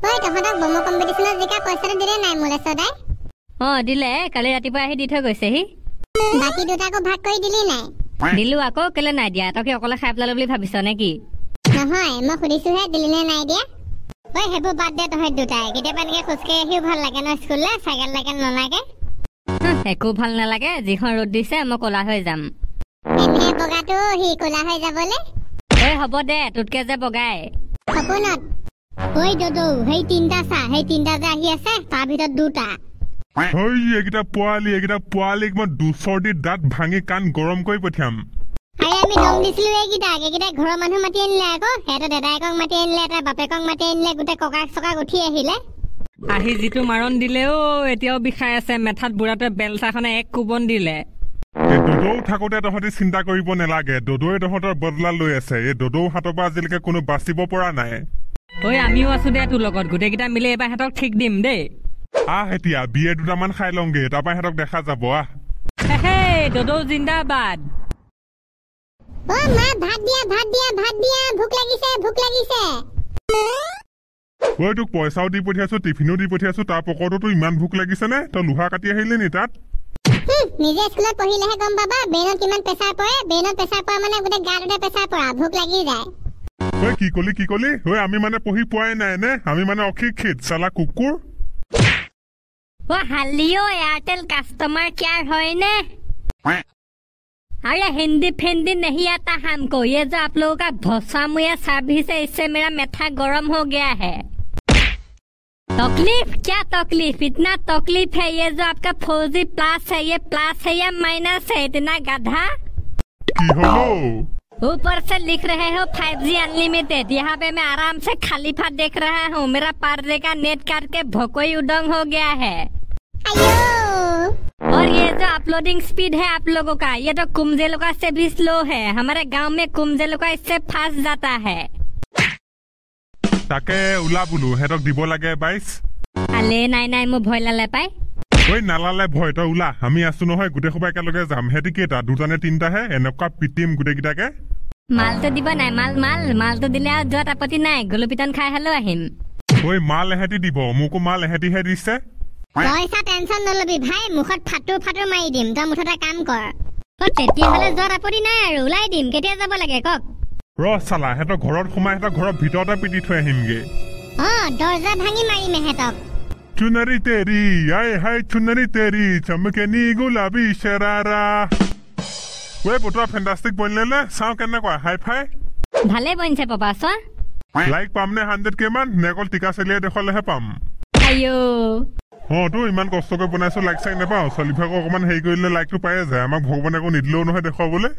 ঐ তহঁতক বম কম্পিটিশ্যনত জিকা পইচাটো দিলে নাই মোলে সদায় অ দিলে কালি ৰাতিপুৱা আহি দি থৈ গৈছেহি বাকী দুটাকো ভাগ কৰি দিলি নাই? দিলো আকৌ কেলে নাই দিয়া? তই কি অকলে খাই পেলালো বুলি ভাবিছ নে কি? নহয় মই সুধিছোহে দিলি নে নাই দিয়া? ঐ সেইবোৰ বাদ দে তহঁত দুটাই। কেতিয়াবা এনেকে খোজকাঢ়ি আহিও ভাল লাগে ন স্কুললৈ চাইকেল লাগে নালাগে? হুঁ, একো ভাল নালাগে। যিখন ৰ'দ দিছে মই ক'লা হৈ যাম। বগাটো সি ক'লা হৈ যাবলে? ঐ হ'ব দে তোতকে যে বগাই। সপোনত? ঐ দদৌ সেই তিনটা চা সেই তিনটা যে আহি আছে তাৰ ভিতৰত দুটা। হৈ এইকেইটা পোৱালি এইকেইটা পোৱালিক মই দুচৰটি দাঁত ভাঙি কাণ গৰম কৰি পঠিয়াম। আৰে আমি দম দিছিলো এইকেইটাক এইকেইটাই ঘৰৰ মানুহ মাতি আনিলে আকৌ সিহঁতৰ দাদায়েকক মাতি আনিলে এটা বাপেকক মাতি আনিলে গোটেই ককাক চকাক উঠি আহিলে। আহি যিটো মাৰণ দিলেও এতিয়াও বিষাই আছে মেথাত বুঢ়াটোৱে বেলচাখনে এক কোবন দিলে। দদৌ থাকোতে তহঁতি চিন্তা কৰিব নালাগে দদৌৱে তহঁতৰ বদলা লৈ আছে এই দদৌ হাতৰ পৰা আজিলৈকে কোনো বাচিব পৰা নাই। ঐ আমিও আছো দে তোৰ লগত। গোটেইকেইটা মিলি এইবাৰ সিহঁতক ঠিক দিম দেই। আহ এতিয়া বিয়ে দুটামান খাই লওঁগে তাৰপৰা সিহঁতক দেখা যাব আহ। হে দদৌ জিন্দাবাদ। অ মা ভাত দিয়া ভাত দিয়া ভাত দিয়া ভোক লাগিছে ভোক লাগিছে। ঐ তোক পইচাও দি পঠিয়াইছো টিফিনো দি পঠিয়াইছো তাৰ পকৰতো ইমান ভোক লাগিছে নে? তই লোহা কাটি আহিলি নি তাত? হুম, নিজে স্কুলত পঢ়িলেহে গম পাবা ব্ৰেইনত কিমান প্ৰেছাৰ পৰে ব্ৰেইনত প্ৰেছাৰ পৰা মানে গোটেই গাটোতে প্ৰেছাৰ পৰা ভোক লাগি যায়। ঐ কি কলি কি কলি ঐ আমি মানে পঢ়ি পোৱাই নাই নে আমি মানে অশিক্ষিত চালা কুকুৰ ओ हालियो एयरटेल कस्टमर केयर है ने अरे हिंदी फिंदी नहीं आता हमको ये जो आप लोगों का भोसा मुया सर्विस है इससे मेरा मेथा गर्म हो गया है तकलीफ क्या तकलीफ इतना तकलीफ है ये जो आपका फोर जी प्लस है ये प्लस है या माइनस है इतना गधा কি হলো ऊपर से लिख रहे हो 5G अनलिमिटेड यहाँ पे मैं आराम से खालीफा देख रहा हूँ मेरा पर्दे का नेट काट के भोकोई उडंग हो गया है আইও और ये जो अपलोडिंग स्पीड है आप लोगों का ये तो कुमजेलुका से भी स्लो है हमारे गांव में कुमजेलुका इससे फास्ट जाता है তাকে ওলা বোলো সিহঁতক দিব লাগে বাইছ আলে নাই নাই মোৰ ভয় লালে পাই ঐ নালালে ভয় তই ওলা। আমি আছো নহয় গোটেই সোপা একেলগে যাম। সিহঁতি কেইটা? দুটা নে তিনিটাহে? এনেকুৱা পিটিম গোটেইকেইটাকে? মালটো দিব নাই মাল মাল। মালটো দিলে আৰু যোৱাত আপত্তি নাই। গলু পিটন খাই হলেও আহিম। ঐ মাল এহেঁতি দিব। মোকো মাল এহেঁতিহে দিছে। পইচা টেনচন নলবি ভাই মুখত ফাটুৰ ফাটুৰ মাৰি দিম। তই মুঠতে কাম কৰ। তেতিয়াহ'লে যোৱাত আপত্তি নাই আৰু। ওলাই দিম। কেতিয়া যাব লাগে কওক? ৰ চালা সিহঁতৰ ঘৰত সোমাই সিহঁতৰ ঘৰৰ ভিতৰতে পিটি থৈ আহিমগে। অ দৰ্জা ভাঙি মাৰিম এহেঁতক। চুনাৰি তেৰি আয় হায় চুনাৰি তেৰি চমকেনি গোলাবি চেৰাৰা ঐ বতৰা ফেণ্টাষ্টিক বনিলে নে চাওঁ কেনেকুৱা হাই ফাই ভালে বনিছে পাপা চোৱা লাইক পাম নে হাণ্ড্ৰেড কেমান নে অকল টিকা চেলিয়াই দেখুৱালেহে পাম আইঅ অঁ তো ইমান কষ্টকৈ বনাইছো লাইক চাইক নাপাওঁ ছোৱালীবোৰক অকণমান হেৰি কৰিলে লাইকটো পায়ে যায় আমাক ভগৱানে একো নিদিলেও নহয় দেখুৱাবলৈ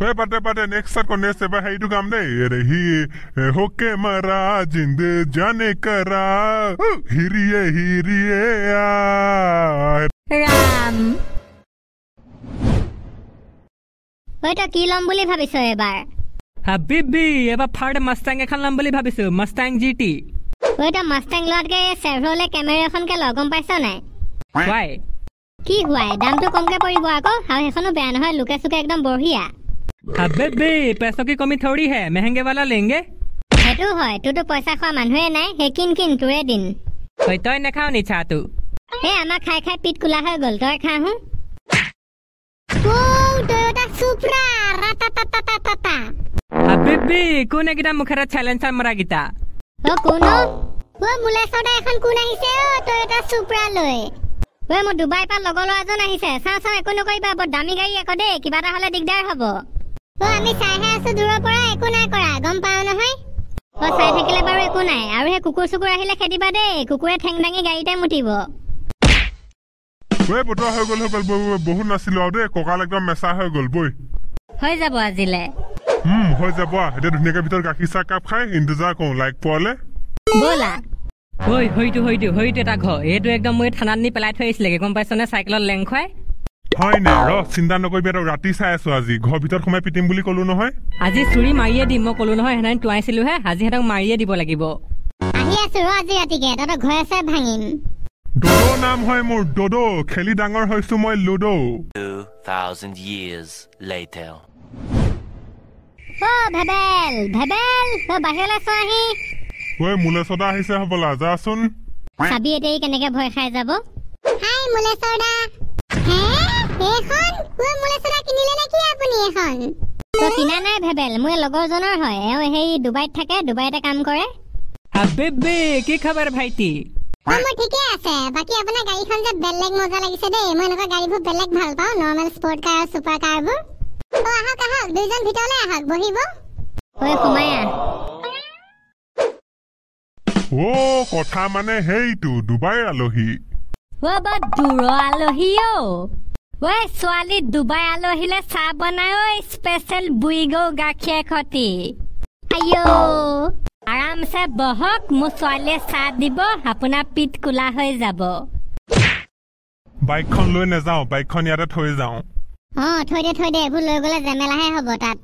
পাতে পাতে নেক্সট নেক্সট এবাৰ হেৰিটো গাম দেই হি হোকে মাৰা জিন্দ জানে কৰা হিৰিয়ে হিৰিয়ে ৰাম ঐ তই কি ল'ম বুলি ভাবিছ এইবাৰ হাবিবি এবাৰ? ফাৰ্ড মাষ্টাং এখন ল'ম বুলি ভাবিছো মাষ্টাং জি টি ঐ তই মাষ্টাং লোৱাতকে চেভ্ৰলে কেমেৰা এখনকে ল গম পাইছ নাই? কি হোৱাই? দামটো কমকে পৰিব আকৌ আৰু সেইখনো বেয়া নহয় লোকে চুকে একদম বঢ়িয়া। হাবিবি পেচো কি কমি থৰি হে মেহেংগে वाला लेंगे সেইটো হয় তোৰতো পইচা খোৱা মানুহে নাই সেই কিন কিন তোৰে দিন ঐ তই নেখাও নি চাহটো এই আমাক খাই খাই পিত কোলা হৈ গ'ল তই খা হো টয়োটা চুপ্ৰা ৰাতাতাতাতাতা হাবিবি কোন এইকেইটা মুখেৰে চেলেঞ্জাৰ মৰাকেইটা অ কোন অ? অ মোলে চদা এখন কোন আহিছে অ টয়োটা চুপ্ৰা লৈ ঐ মোৰ ডুবাইৰ পৰা লগৰ ল'ৰাজন আহিছে চাওঁ চাওঁ একো নকৰিবা বৰ দামী গাড়ী আকৌ দেই কিবা এটা হ'লে দিগদাৰ হ'ব অ আমি চাইহে আছো দূৰৰ পৰা একো নাই কৰা গম পাও নহয়? অ চাই থাকিলে বাৰু একো নাই আৰু সেই কুকুৰ চুকুৰ আহিলে খেদিবা দেই কুকুৰে ঠেং দাঙি গাড়ীতে মুতিব। ঐ বতৰা হৈ গ'ল হৈ গ'ল বৈ, বহুত নাছিলো আৰু দেই কঁকাল একদম মেচা হৈ গ'ল বৈ। হৈ যাব আজিলে। হুম হৈ যাব আহ। এতিয়া ধুনীয়াকে ভিতৰত গাখীৰ চাহ কাপ খাই ইন্তজাৰ কৰোঁ লাইক পোৱালে। ব'লা। ঐ হয়তো হয়তো হয়তো এটা ঘৰ এইটো একদম মই থানাত নি পেলাই থৈ আহিছিলেগে গম পাইছনে চাইকেলত লেং খুৱাই? হয় নে? ৰ চিন্তা নকৰিবি তই ৰাতি চাই আছো আজি। ঘৰৰ ভিতৰত সোমাই পিটিম বুলি ক'লো নহয়। আজি চুৰি মাৰিয়ে দিম মই ক'লো নহয় সেইদিনাখন টুৱাইছিলোহে আজি সিহঁতক মাৰিয়ে দিব লাগিব। আহি আছো ৰ আজি ৰাতিকে তহঁতৰ ঘৰে চৰে ভাঙিম। ড'ডো নাম হয় মোৰ ড'ডো খেলি ডাঙৰ হৈছো মই লুডো। 2,000 years later. অ ভেবেল ভেবেল অ বাহিৰলৈ চোৱাহি ঐ মোলে চদা আহিছে হবলা যাচোন। চাবি এতিয়া কেনেকে ভয় খাই যাব। হাই মুলেশ্বৰ দা হে? এইখন? ঐ মুলেশ্বৰ দা কিনিলে নেকি আপুনি এখন তই কিনা নাই ভেবেল মোৰ লগৰজনৰ হয়। এওঁ সেই ডুবাইত থাকে ডুবাইতে কাম কৰে। হাবিবি কি খবৰ ভাইটি? অ মোৰ ঠিকে আছে। বাকী আপোনাৰ গাড়ীখন যে বেলেগ মজা লাগিছে দেই। মই এনেকুৱা গাড়ীবোৰ বেলেগ ভাল পাওঁ নৰ্মেল স্পৰ্ট কাৰ আৰু ছুপাৰ কাৰবোৰ অ আহক আহক দুইজন ভিতৰলৈ আহক বহিব। ঐ সোমাই আহ অ কথা মানে সেইটো ডুবাইৰ আলহী। দূৰৰ আলহী অ। ঐ ছোৱালী ডুবাই আলহীলে চাহ বনাই ঐ স্পেচিয়েল বুই গৌ গাখীৰ খতি আইঅ। আৰামছে বহক মোৰ ছোৱালীয়ে চাহ দিব আপোনাৰ পিঠ কোলা হৈ যাব। বাইকখন লৈ নাযাওঁ বাইকখন ইয়াতে থৈ যাওঁ। অ থৈ দে থৈ দে এইবোৰ লৈ গ'লে জেমেলাহে হ'ব তাত।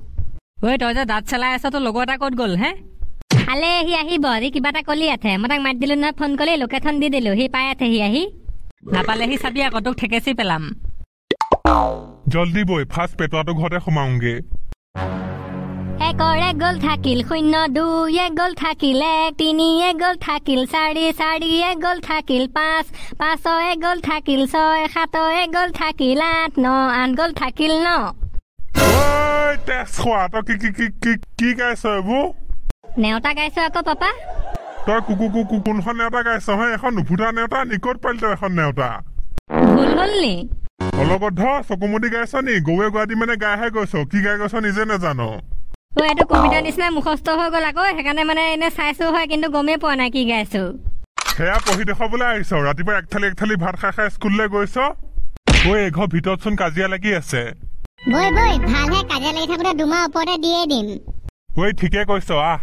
ঐ তই যে দাঁত চেলাই আছ তোৰ লগৰ এটা ক'ত গ'ল হে? কালে সি আহিব সি কিবা এটা কলি আছে মই তাক মাতি দিলো নহয় ফোন কৰি লোকেশ্যন দি দিলো সি পাই আছে সি আহি। নাপালেহি চাবি আকৌ তোক ঠেকেচি পেলাম। জল্দি বৈ ফাৰ্ষ্ট পেটোৱাটো ঘৰতে সোমাওঁগে। একৰে গ'ল থাকিল শূন্য দুই এক গ'ল থাকিল এক তিনি এক গ'ল থাকিল চাৰি চাৰি এক গ'ল থাকিল পাঁচ পাঁচ এক গ'ল থাকিল ছয় সাত এক গ'ল থাকিল আঠ ন আঠ গ'ল থাকিল ন। কি গাইছ এইবোৰ নেওতা গাইছো আকৌ পাপা? তই কুকু কুকু কোনখন নেওতা গাইছ? হে এখন নুফুটা নেওতা নি ক'ত পালি তই এখন নেওতা? ভুল হ'ল নি? অলগদ্ধ চকুমুদি গাইছ নি গৌৱে গুৱাহাটী মানে গাইহে গৈছ কি গাই গৈছ নিজে নাজানো। অ' এইটো কবিতাৰ নিচিনা মুখস্থ হৈ গ'ল আকৌ সেইকাৰণে মানে এনে চাইছো হয় কিন্তু গমেই পোৱা নাই কি গাইছো সেয়া পঢ়ি দেখুৱাবলৈ আহিছ ৰাতিপুৱা এক থালি এক থালি ভাত খাই খাই স্কুললৈ গৈছ? ঐ এঘৰ ভিতৰত চোন কাজিয়া লাগি আছে। বৈ বৈ ভালহে কাজিয়া লাগি থাকোতে দুমাহ ওপৰতে দিয়ে দিম। ঐ ঠিকে কৈছ আহ।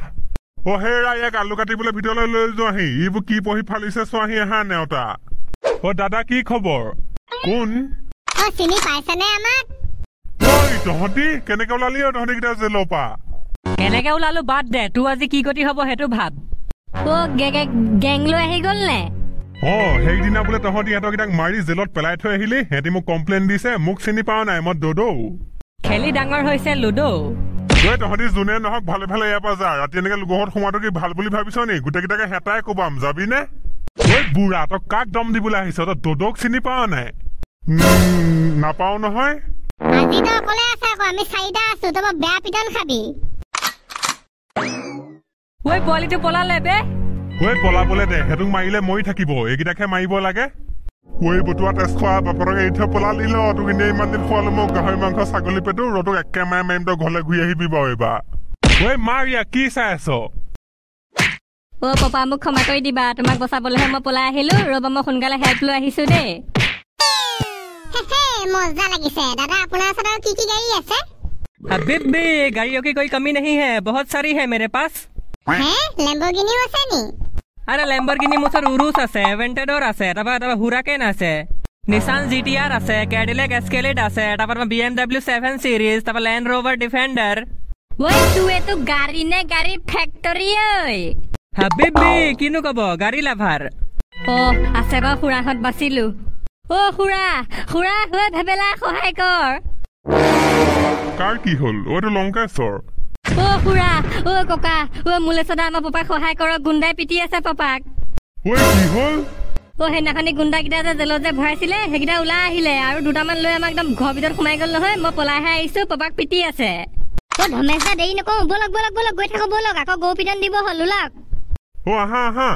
অ হেৰা ইয়াক আলু কাটিবলৈ ভিতৰলৈ লৈ যোৱাহি এইবোৰ কি পঢ়ি ফালিছে চোৱাহি আহা নেওতা। অ দাদা কি খবৰ? কোন? অ চিনি পাইছেনে আমাক ঐ তহঁতি কেনেকে ওলালি অ তহঁতি কেইটা জেলৰ পৰা কেনেকে ওলালো বাদ দে তোৰ আজি কি গতি হ'ব সেইটো ভাব। অ' গে- লৈ আহি গ'ল নে? অ সেইদিনা বোলে তহঁতি ইহঁতকেইটাক মাৰি জেলত পেলাই থৈ আহিলি সিহঁতি মোক কমপ্লেইন দিছে মোক চিনি পাৱ নাই মই দদৌ। খেলি ডাঙৰ হৈছে লুডো। ঐ তহঁতি যোনে নহওক ভালে ভালে ইয়াৰ পৰা যা ৰাতি এনেকে লোকৰ সোমাটো কি ভাল বুলি ভাবিছ নি? গোটেইকেইটাকে হেতাই কোবাম যাবি নে? ঐ বুঢ়া তই কাক দম দিবলৈ আহিছ? তই দদৌক চিনি পাৱ নাই? নাপাও নহয়। আজি তই অকলে আছে আকৌ আমি চাৰিটা আছো তই বৰ বেয়া পিটন খাবি। ঐ পোৱালিটো পলালে বে। ঐ পলাবলে দে সেইটোক মাৰিলে মৰি থাকিব এইকেইটাকহে মাৰিব লাগে। ঐ বতুৱা তেজ খোৱা বাপৰক এৰি থৈ পলালি ল তোক এনেই ইমান দিন খোৱালো মোক গাহৰি মাংস ছাগলী পেটো ৰ'দক একে মাৰে মাৰিম তই ঘৰলৈ ঘূৰি আহিবি বাৰু এইবাৰ। ঐ মাৰ ইয়াক কি চাই আছ? অ' পাপা মোক ক্ষমা কৰি দিবা তোমাক বচাবলৈহে মই পলাই আহিলো ৰ'বা মই সোনকালে হেল্প লৈ আহিছো দেই। হে হে মজা লাগিছে দাদা আপোনাৰ ওচৰত আৰু কি কি গাড়ী আছে हबीबी गाड़ियों की कोई कमी नहीं है बहुत सारी है मेरे पास হে লেম্বৰগিনিও আছে নি আরে ল্যাম্বরগিনি মুসর উরুস আছে এভেন্টেডর আছে তারপর তারপর হুরাকেন আছে নিসান জিটিআর আছে ক্যাডিলেক এসকেলেট আছে তারপর বিএমডব্লিউ সেভেন সিরিজ তারপর ল্যান্ড রোভার ডিফেন্ডার ঐ তোৰ এইটো গাড়ী নে গাড়ী ফেক্টৰী ঐ হাবিবি কিনো কব গাড়ী লাভাৰ অ' আছে বাৰু খুৰাহঁত বাচিলো অ' খুৰা খুৰা হৈ ভেবেলা সহায় কৰ। কাৰ কি হ'ল? ঐটো লংকেশ্বৰ। অ' খুৰা অ' ককা অ' মোলে চদা আমাৰ পাপাক সহায় কৰক গুণ্ডাই পিটি আছে পাপাক। ঐ কি হ'ল? অ' সেইদিনাখনি গুণ্ডাকেইটা যে জেলত যে ভৰাইছিলে সেইকেইটা ওলাই আহিলে আৰু দুটামান লৈ আমাক একদম ঘৰৰ ভিতৰত সোমাই গ'ল নহয় মই পলাইহে আহিছো পাপাক পিটি আছে। অ ধমেশ দা দেৰি নকৰো বলক বলক বলক গৈ থাকো বলক আকৌ গৰু পিটন দিব হ'ল ওলক অ আহা আহা।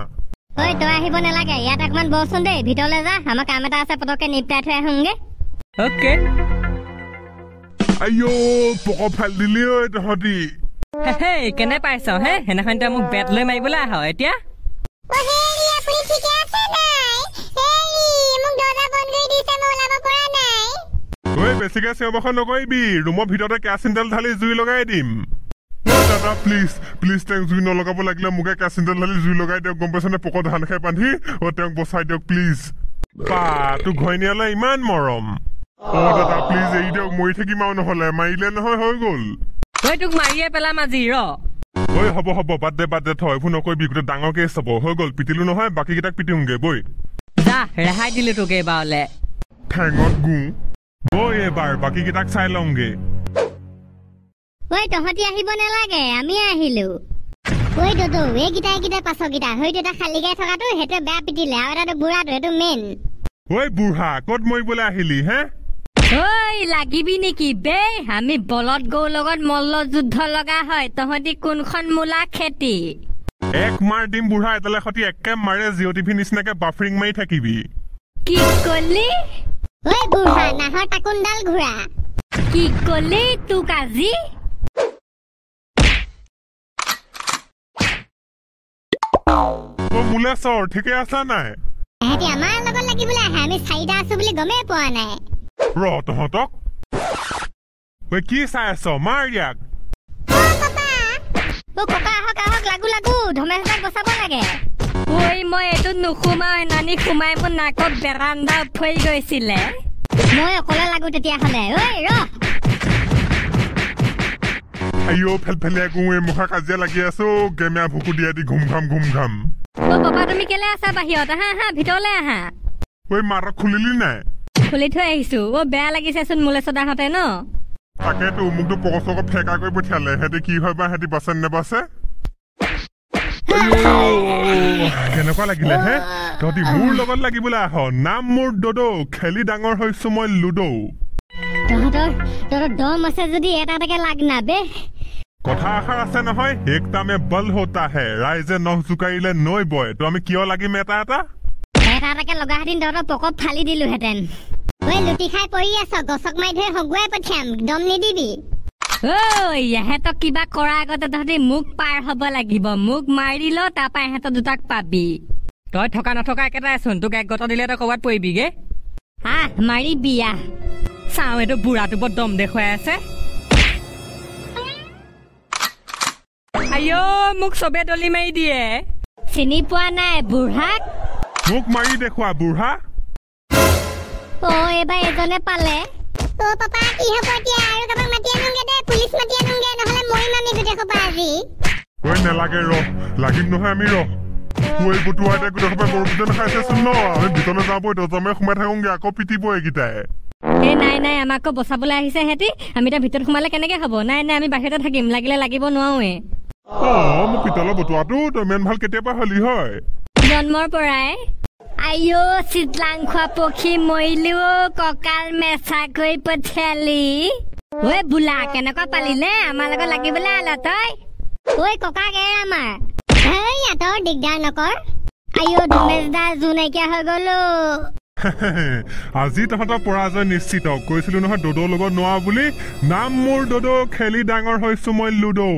ঐ তই আহিব নালাগে। ইয়াত অকমান বহচোন দেই। ভিতৰলৈ যা। আমাৰ কাম এটা আছে পতককে নিপটাই থৈ আহোংগে। অ'কে। আইঅ পক ফাল দিলি ঐ তহঁতি। হে হে কেনে পাইছ হে? সেইদিনাখন তই মোক বেট লৈ মাৰিবলৈ আহ। এতিয়া? অ হেৰি আপুনি ঠিকে আছে নাই? হেৰি মোক দৰ্জা বন্ধ কৰি দিছে মই ওলাব পৰা নাই। ঐ বেছিকে চিঞৰ নকৰিবি। ৰুমৰ ভিতৰতে কেৰাচিন তেল ঢালি জুই লগাই দিম। দাদা প্লিজ প্লিজ তেওঁক জুই নলগাব লাগিলে মোকে কেৰাচিন তেল ঢালি জুই লগাই দিয়ক গম পাইছেনে? পক ধান খাই বান্ধি অ তেওঁক বচাই দিয়ক প্লিজ বা তোৰ ঘৈণীয়ালৈ ইমান মৰম। অ দাদা প্লিজ এৰি দিয়ক মৰি থাকিম আৰু নহ'লে। মাৰিলে নহয় হৈ গ'ল। ঐ তোক মাৰিয়ে পেলাম আজি ৰ। ঐ হ'ব হ'ব বাদ দে বাদ দে থ এইবোৰ নকৰিবি গোটেই ডাঙৰ কেছ হ'ব। হৈ গ'ল পিটিলো নহয় বাকীকেইটাক পিটিওঁগে বৈ। যা ৰেহাই দিলো তোক এইবাৰলে। ঠেঙত গো। বৈ এইবাৰ বাকীকেইটাক চাই লওঁগে। ঐ তহঁতি আহিব নালাগে আমি আহিলো। ঐ দদৌ এইকেইটা এইকেইটা পাছৰকেইটা সেইটো এটা খালীকৈ থকাটো সেইটোৱে বেয়া পিটিলে আৰু এটাটো বুঢ়াটো সেইটো মেইন ঐ বুঢ়া ক'ত মৰিবলৈ আহিলি হে? ঐ লাগিবি নেকি বে আমি বলদ গৰুৰ লগত মল্ল যুদ্ধ লগা হয় তহঁতি কোনখন মূলা খেতি? এক মাৰ দিম বুঢ়া এটালে সতি একে মাৰে জিঅ' টিভি নিচিনাকে বাফৰিং মাৰি থাকিবি। কি কলি? ঐ বুঢ়া নাহৰ টাকোনডাল ঘূৰা। কি কলি তোক আজি? অ মোলে চৰ ঠিকে আছা নাই? এহেঁতি আমাৰ লগত লাগিবলৈ আহে আমি চাৰিটা আছো বুলি গমেই পোৱা নাই। ৰ তহঁতক? ঐ কি চাই আছ? মাৰ ইয়াক। ঐ ককা আহক আহক লাগু লাগু ধমেশদাক বচাব লাগে। ঐ মই এইটো নোসোমাও নানি সোমাই মোৰ নাকত বেৰান্দা উঠৈ গৈছিলে। মই অকলে লাগো তেতিয়াহ'লে। ঐ ৰ। আইঅ ফেলফেলীয়া গোৱে মুখা কাজিয়া লাগি আছো গেমীয়া ভুকু দিয়া দি ঘুম ঘাম ঘুম ঘাম অ পাপা তুমি কেলে আছা বাহিৰত আহা আহা ভিতৰলৈ আহা ঐ মাতক খুলিলি নাই খুলি থৈ আহিছো অ বেয়া লাগিছেচোন মোলে চদাহঁতে ন তাকেতো মোকতো পকচ পকচ ফেকা কৰি পঠিয়ালে সিহঁতি কি হয় বা সিহঁতি বাচে নে নেবাচে কেনেকুৱা লাগিলে হে তহঁতি মোৰ লগত লাগিবলৈ আহ নাম মোৰ দদৌ খেলি ডাঙৰ হৈছো মই লুডৌ তহঁতৰ তহঁতৰ দম আছে যদি এটা এটাকে লাগ না বে। কথা এষাৰ আছে নহয় একতা মে বল হতা হে ৰাইজে নখ জোকাৰিলে নৈ বয়। তো আমি কিয় লাগিম এটা এটা? এটা এটাকে লগাহেঁতেন তহঁতৰ পকপ ফালি দিলোহেঁতেন ঐ লুটি খাই পৰি আছ গছক মাৰি ধৰি হগুৱাই পঠিয়াম দম নিদিবি। ঐ ইহঁতক কিবা কৰাৰ আগতে তহঁতি মোক পাৰ হ'ব লাগিব মোক মাৰি ল তাৰপা ইহঁতৰ দুটাক পাবি। তই থকা নথকা একেটাই চোন তোক এক গত দিলে তই ক'ৰবাত পৰিবিগে আহ মাৰি বিয়া চাওঁ এইটো বুঢ়াটো বৰ দম দেখুৱাই আছে। আইঅ মোক চবে দলি মাৰি দিয়ে। চিনি পোৱা নাই বুঢ়াক? মোক মাৰি দেখুৱা বুঢ়া? অ এইবাৰ এজনে পালে। অ পাপা কি হ'ব এতিয়া? আৰু কাৰোবাক মাতি আনোগে দে পুলিচ মাতি আনোগে নহ'লে মৰিম আমি গোটেই সোপা আজি। ঐ নেলাগে ৰ লাগিম নহয় আমি ৰ ঐ বুটুৱা এতিয়া গোটেই বৰপুজন খাইছেচোন ন? আমি ভিতৰলৈ যাবই দৰ্জামে সোমাই থাকোংগে আকৌ পিটিব এইকেইটাই। এই নাই নাই আমাক আকৌ বচাবলৈ আহিছে সিহঁতি আমি এতিয়া ভিতৰত সোমালে কেনেকে হ'ব? নাই নাই আমি বাহিৰতে থাকিম। লাগিলে লাগিব নোৱাৰোৱে। মোৰ পিতলৰ বটুৱাটো তই ইমান ভাল কেতিয়াবা হলি হয়? জন্মৰ পৰাই। আইঅ চিতলাং খোৱা পক্ষী মৰিলো কঁকাল মেচা কৰি পঠিয়ালি। ঐ বোলা কেনেকুৱা পালিলে আমাৰ লগত লাগিবলৈ আলা তই। ঐ ককাক এৰ আমাৰ। হেই ইয়াতৰ দিগদাৰ নকৰ। আইঅ ধুমেশদা জো নাইকিয়া হৈ গলো। আজি তহঁতৰ পৰাজয় নিশ্চিত কৈছিলো নহয় দদৌ লগত নোৱাৰ বুলি। নাম মোৰ দদৌ খেলি ডাঙৰ হৈছো মই লুডো।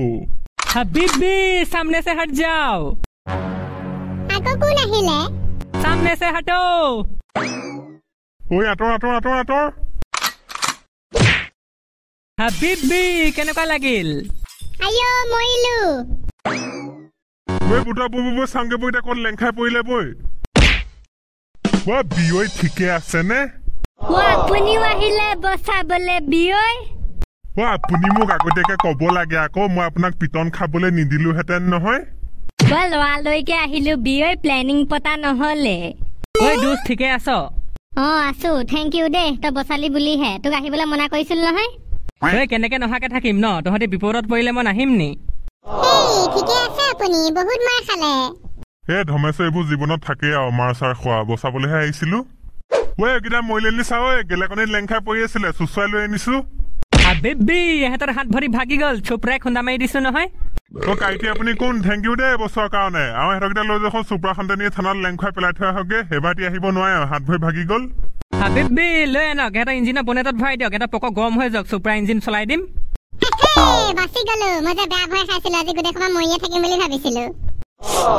কত লেংখাই পৰিলে বৈ? ৱা বিয়ৈ ঠিকে আছেনে অ আপুনিও আহিলে বচাবলে বিয়ৈ ৱা আপুনি মোক আগতীয়াকে ক'ব লাগে আকৌ মই আপোনাক পিটন খাবলৈ নিদিলোহেঁতেন নহয় ঐ লৰালৈকে আহিলো বিয়ৈ প্লেনিং পতা নহলে ঐ দুচ ঠিকে আছ অ আছো থেংক ইউ দেই তই বচালি বুলিহে তোক আহিবলৈ মনা কৰিছিল নহয় ঐ কেনেকে নহাকে থাকিম ন তহঁতি বিপদত পৰিলে মই নাহিম নি ঠিকে আছে আপুনি বহুত মাৰ খালে এ ধমেশ্বৰ এইবোৰ জীৱনত থাকেই আৰু মাৰ চাৰ খোৱা। বচাবলৈহে আহিছিলো। ঐ এইকেইটা মৰিলেলি চাওঁ ঐ গেলেকনিত লেং খাই পৰি আছিলে চুচুৱাই লৈ আনিছো। ইহঁতৰ হাত ভৰি ভাগি গ'ল। চোপৰাই খুন্দা মাৰি দিছো নহয়। অ কাইটি আপুনি কোন? থেংক ইউ দেই বছৰৰ কাৰণে। আৰু সিহঁতকেইটা লৈ যাওঁ চুপ্ৰাখনতে নি থানাত লেং খুৱাই পেলাই থৈ আহকগে সেইবাৰটি আহিব নোৱাৰে আৰু হাত ভৰি ভাগি গ'ল। হাবিবি লৈ আনক। সিহঁতৰ ইঞ্জিনৰ বনেটত ভৰাই দিয়ক। সিহঁতৰ পক গৰম হৈ যাওক। চোপৰা ইঞ্জিন চলাই দিম। হেই, বাচি গলো। মই যে বেয়া ভয় খাইছিলো আজি গোটেই সময় মৰিয়ে থাকিম বুলি ভাবিছিলো।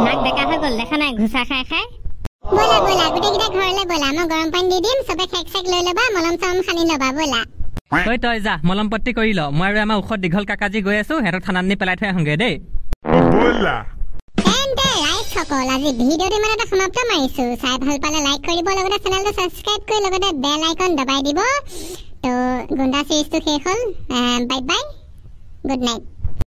নাক বেকা হৈ গল দেখা নাই ঘোচা খাই খাই। ব'লা ব'লা গোটেইকেইটা ঘৰলৈ ব'লা মই গৰম পানী দি দিম চবে খেক চেক লৈ ল'বা মলম চলম সানি ল'বা ব'লা। ঐ তই যা মলম পট্টি কৰি ল মই আৰু আমাৰ ওখত দীঘল কাকাজি গৈ আছো সিহঁতক থানাত নি পেলাই থৈ আহোঁগে দেই। অ ব'লা। তেন্তে ৰাইজসকল আজি ভিডিঅ'টো ইমানতে সমাপ্ত মাৰিছো চাই ভাল পালে লাইক কৰিব লগতে চেনেলটো ছাবস্ক্ৰাইব কৰি লগতে বেল আইকন দবাই দিব। তো গুণ্ডা চিৰিজটো শেষ হ'ল বাই বাই গুড নাইট।